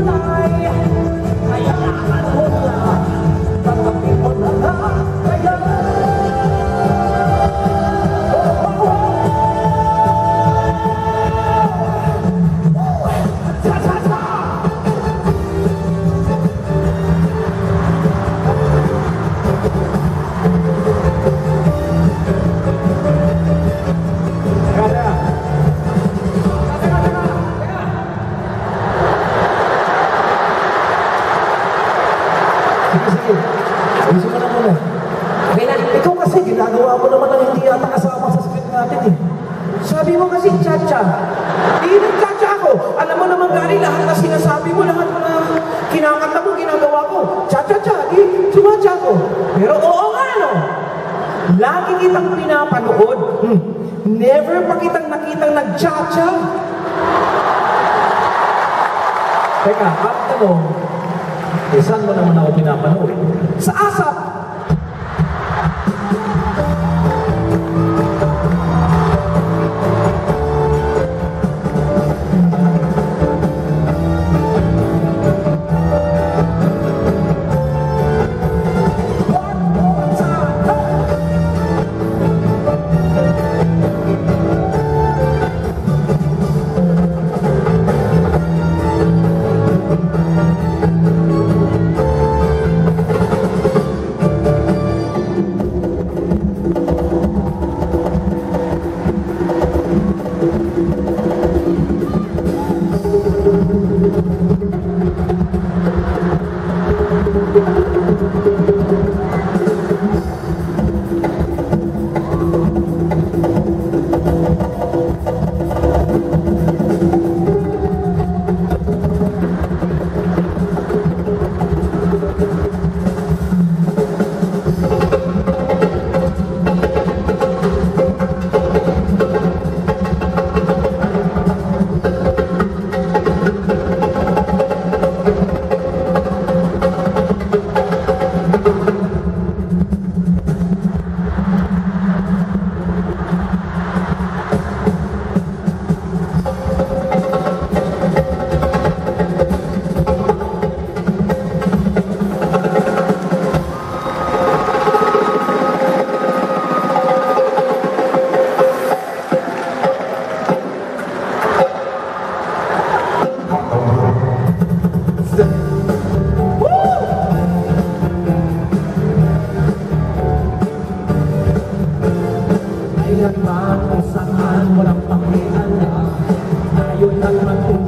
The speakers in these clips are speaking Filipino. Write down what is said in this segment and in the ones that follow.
die. Sige, sige. Ayusin mo na muna. Okay na. Ikaw kasi, ginagawa mo naman ang hindi yata kasama sa script natin eh. Sabi mo kasi, Chacha. Eh, nag-chacha ako. Alam mo naman, Gary, lahat na sinasabi mo, lahat na kinakanta mo, ginagawa ko. Cha-cha-cha, di, sumadya ko. Pero oo nga, no? Lagi kitang pinapanood. Hmm. Never pa kitang nakitang nag-cha-cha. Teka, at ano, eh, saan mo naman ako pinapanood? Sa asap.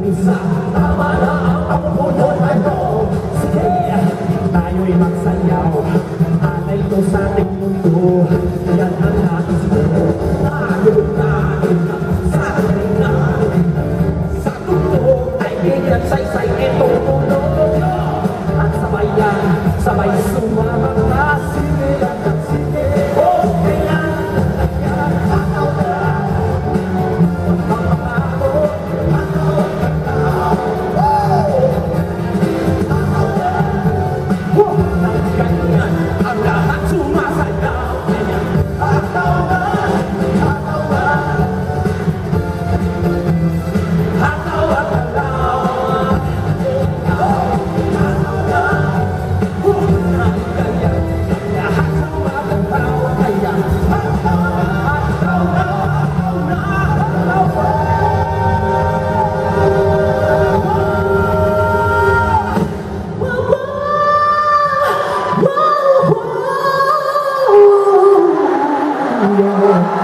Mag-umpisa Tama na ang pagpupunod ano Sige, tayo'y magsayaw. Alay to sa ating mundo. Yan ang nais ko. Tayo natin sa ating natin Sa mundo ay bigyan saysay itong mundo. At sabayan, sabay sumama Yeah.